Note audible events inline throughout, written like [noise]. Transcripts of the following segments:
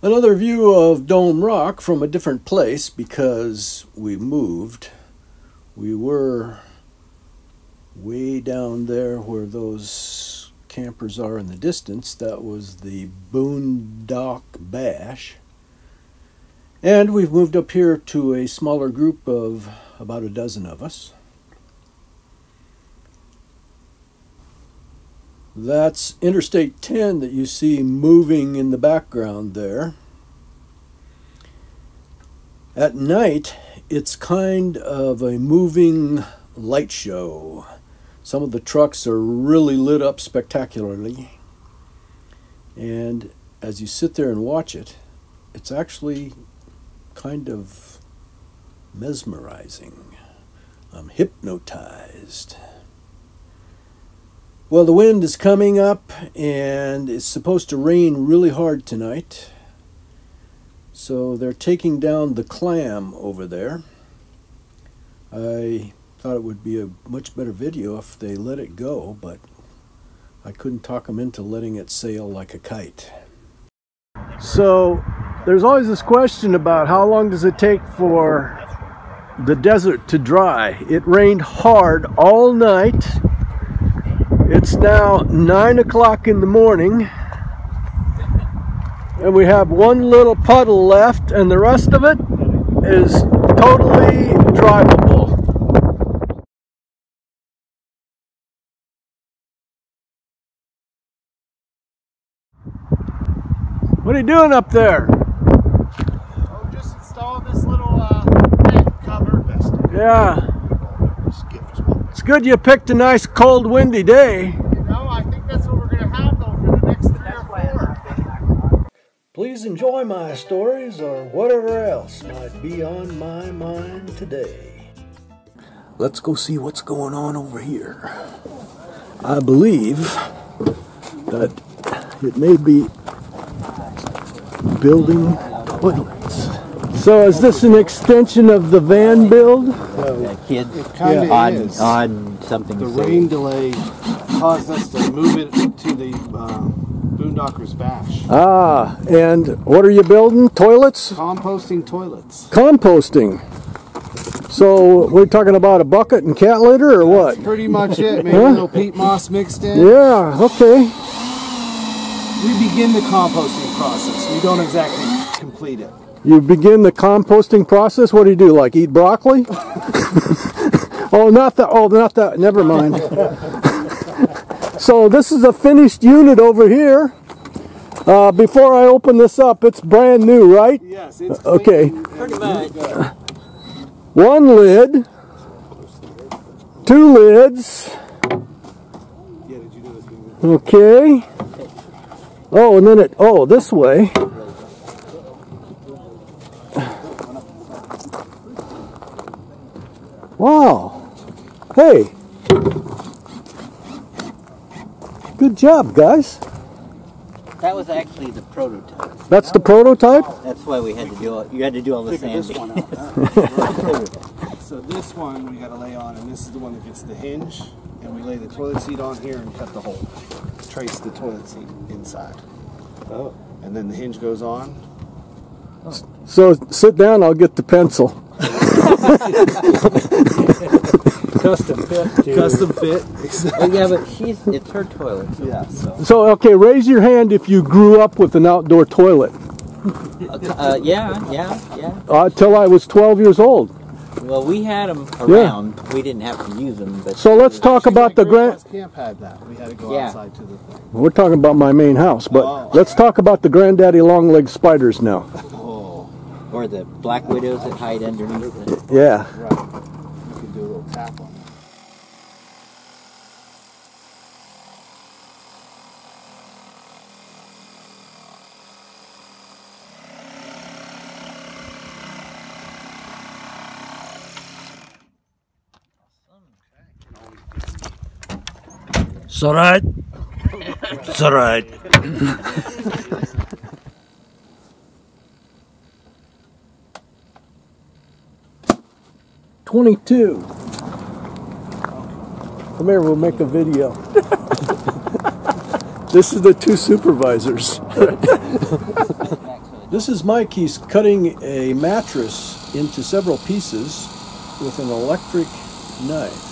Another view of Dome Rock from a different place because we moved. We were way down there where those campers are in the distance. That was the Boondock Bash. And we've moved up here to a smaller group of about a dozen of us. That's Interstate 10 that you see moving in the background there. At night, it's kind of a moving light show. Some of the trucks are really lit up spectacularly. And as you sit there and watch it, it's actually kind of mesmerizing. I'm hypnotized. Well, the wind is coming up and it's supposed to rain really hard tonight. So they're taking down the clam over there. I thought it would be a much better video if they let it go, but I couldn't talk them into letting it sail like a kite. So there's always this question about how long does it take for the desert to dry. It rained hard all night it's now 9 o'clock in the morning and we have one little puddle left and the rest of it is totally drivable. What are you doing up there? Oh, just installing this little uh, cover. Yeah good you picked a nice cold windy day. No, I think that's what we're going to have though for the next three or four. Please enjoy my stories or whatever else might be on my mind today. Let's go see what's going on over here. I believe that it may be building toilets. So is this an extension of the van build? Uh, kids, yeah. odd, is. odd something. The rain delay caused us to move it to the uh, Boondockers Bash. Ah, and what are you building? Toilets? Composting toilets. Composting. So we're talking about a bucket and cat litter, or That's what? pretty much it. Maybe huh? a little peat moss mixed in. Yeah. Okay. We begin the composting process. We don't exactly complete it. You begin the composting process. What do you do? Like eat broccoli? [laughs] oh, not that. Oh, not that. Never mind. [laughs] so this is a finished unit over here. Uh, before I open this up, it's brand new, right? Yes, it's okay. Pretty much. One lid, two lids. Okay. Oh, and then it. Oh, this way. Wow. Hey. Good job, guys. That was actually the prototype. That's the prototype? That's why we had to do it. You had to do all the sanding. [laughs] so this one we got to lay on, and this is the one that gets the hinge, and we lay the toilet seat on here and cut the hole. Trace the toilet seat inside. Oh. And then the hinge goes on. So sit down, I'll get the pencil. Custom fit. Dude. Custom fit. Exactly. yeah, but she's it's her toilet. So. Yeah. So. so. okay, raise your hand if you grew up with an outdoor toilet. Uh, yeah, yeah, yeah. Uh, till I was 12 years old. Well, we had them around. Yeah. We didn't have to use them. But so let's talk about the grand. Camp had that. We had to go yeah. outside to the thing. We're talking about my main house, but oh. let's talk about the granddaddy long leg spiders now. [laughs] Or the black widows that hide underneath it. Yeah. Right. You can do a little tap on it. It's alright. It's alright. [laughs] 22. Come here, we'll make a video. [laughs] this is the two supervisors. [laughs] This is Mike. He's cutting a mattress into several pieces with an electric knife.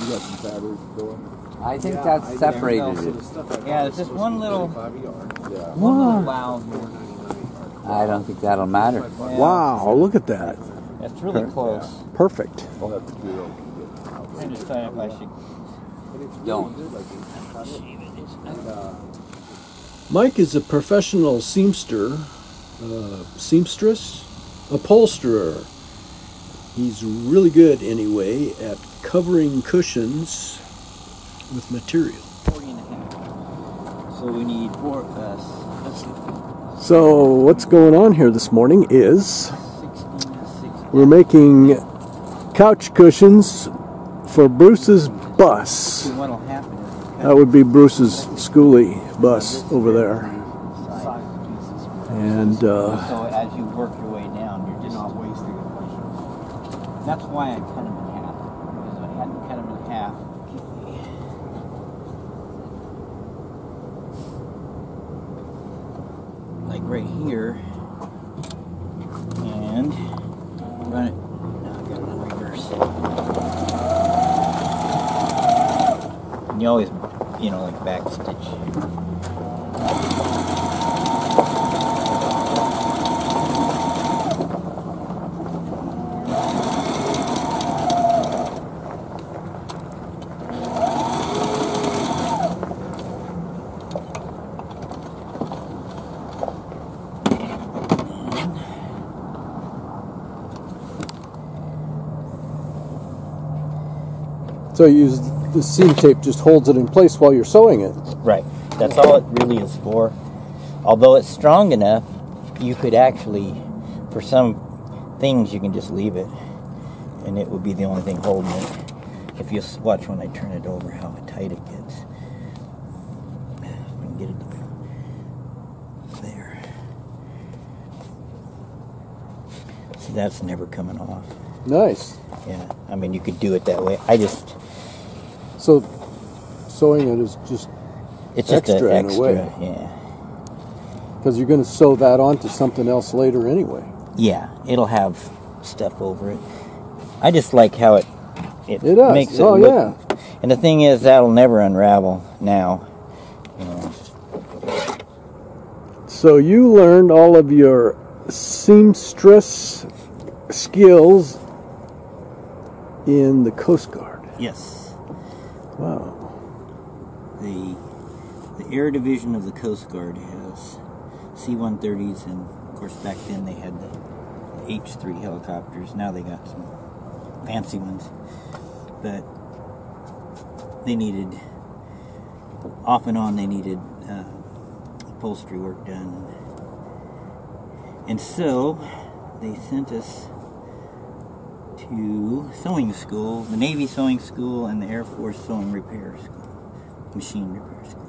You got some batteries going? I think Yeah, that's I- separated everything it. of the stuff I bought Yeah, it's just one little- 35. Yeah. One little Wow. Valve here. 499 I don't think that'll matter. Yeah. Wow, look at that. That's really close. Perfect. I'll have to do it. I'm just trying if I should. But it's really Don't. good, like, you cut it, and, Mike is a professional seamster, uh, seamstress, upholsterer. He's really good, anyway, at covering cushions with material. 40 and a half. So we need four, uh, let's see, So, what's going on here this morning is 16, 16. we're making couch cushions for Bruce's bus. That would be Bruce's schoolie bus over there. And uh, So as you work your way down, you're just not wasting bunch That's why I kind them in half. Because if I hadn't cut them in half, like right here, and run it. I got it in reverse. You always, you know, like back stitch. So you use the seam tape just holds it in place while you're sewing it. Right. That's all it really is for. Although it's strong enough, you could actually, for some things, you can just leave it, and it would be the only thing holding it. If you watch when I turn it over, how tight it gets. If I can get it there. See, that's never coming off. Nice. Yeah. I mean, you could do it that way. I just, So sewing it is just it's just Extra an in a way. Yeah. because you're going to sew that onto something else later anyway. Yeah, it'll have stuff over it. I just like how it it, It makes it Oh, look. yeah. And the thing is, that'll never unravel now. You know, So you learned all of your seamstress skills in the Coast Guard. yes, Wow. the the air division of the Coast Guard has C-130s, and of course back then they had the H-3 helicopters. Now they got some fancy ones, but they needed off and on they needed uh, upholstery work done, and so they sent us to sewing school, the Navy sewing school, and the Air Force sewing repair school, machine repair school.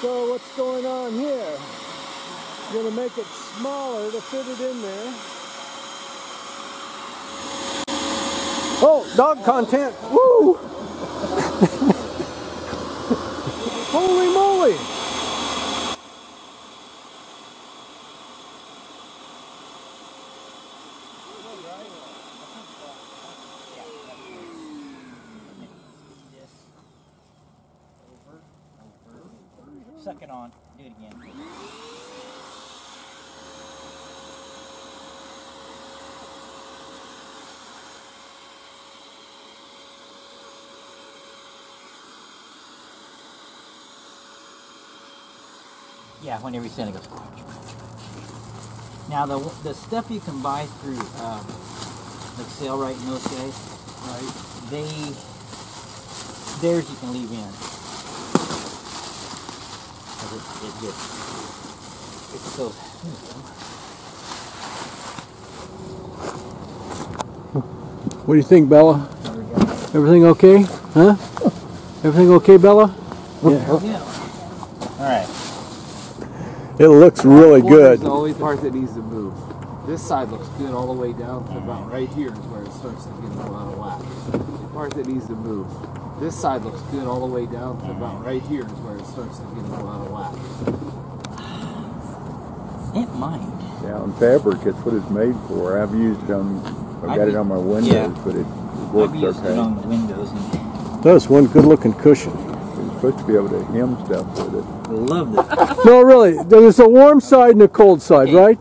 So what's going on here? You're going to make it smaller to fit it in there. Oh, dog content. Woo! [laughs] Holy moly! Suck it on. Do it again. Yeah, whenever you send it, it goes. Now the the stuff you can buy through um, like Sailrite and those guys, right? They theirs you can leave in. 'Cause it, it just it's so [laughs] What do you think, Bella? Everything okay? Huh? Everything okay, Bella? Yeah. Yeah. All right. It looks really good. the only part that needs to move. This side looks good all the way down to about right here is where it starts to get a little out of whack. The part that needs to move This side looks good all the way down to about right here is where it starts to get a little out of whack. It might. Yeah, on fabric, it's what it's made for. I've used it on, I've got it on my windows, yeah. but it works I've works used okay. it on the windows and That's one good looking cushion. You're supposed to be able to hem stuff with it. Love it. [laughs] No, really, there's a warm side and a cold side, Okay. right?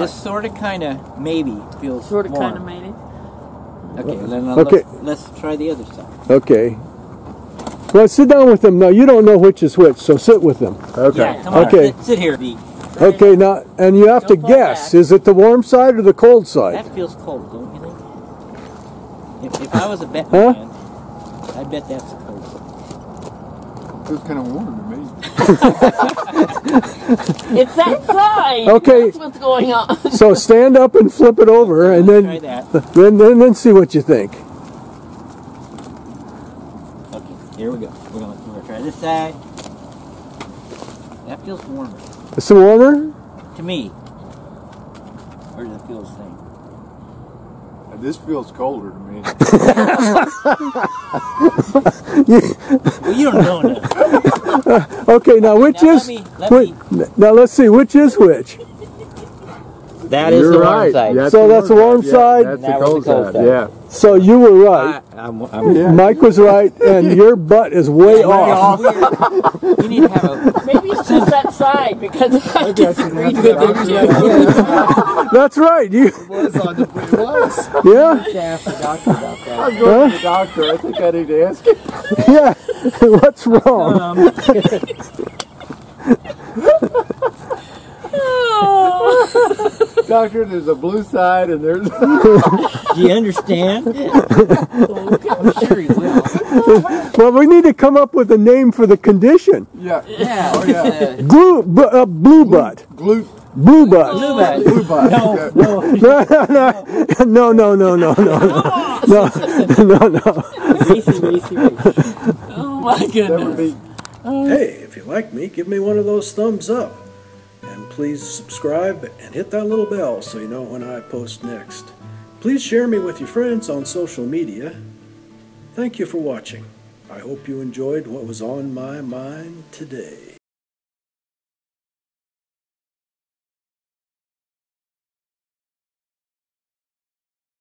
This sort of, kind of, maybe feels Sort of, kind of, maybe. Okay, then uh, Okay. Let's, let's try the other side. Okay. Well, sit down with them now. You don't know which is which, so sit with them. Okay. Yeah, come on. Okay. Sit, sit here, B. Okay, now, and you have to Don't fall guess: back. is it the warm side or the cold side? That feels cold, don't you think? If, if I was a betting Huh? man, I bet that's the cold side. Feels kind of warm to me. [laughs] It's that side. Okay. That's what's going on. [laughs] So stand up and flip it over, and Try then that. then then, then see what you think. Okay, here we go. We're gonna, we're gonna try this side. That feels warmer Is it warmer? to me. Or does it feel the same? This feels colder to me. Well, you don't know that. [laughs] Okay, now which Now, is let me- let which, now let's see which is which. That is You're the right. side. That's So the that's the warm Yeah, side? That's That the cold, the cold side. side. Yeah. So you were right. I, I'm, I'm, Yeah. Mike was right, and [laughs] your butt is way off. Weird. We [laughs] need to have a. Maybe it's just that side because [laughs] I disagree with you. That's right. You was on the it was. yeah ask the doctor about that. I'm going to the doctor. I think I need to ask him. yeah. What's wrong? Um, [laughs] Doctor, there's a blue side and there's. [laughs] do you understand? I'm sure he will. Well, we need to come up with a name for the condition. yeah. Yeah. Oh, yeah. Blue, bu- uh, blue butt. Glute. Blue butt. Blue bag. Blue butt. No, Okay. no. No, no, no, no, no, no, no, no, no. Racy, racy, racy. Oh my That would goodness. be Hey, if you like me, give me one of those thumbs up. Please subscribe and hit that little bell so you know when I post next. Please share me with your friends on social media. Thank you for watching. I hope you enjoyed what was on my mind today.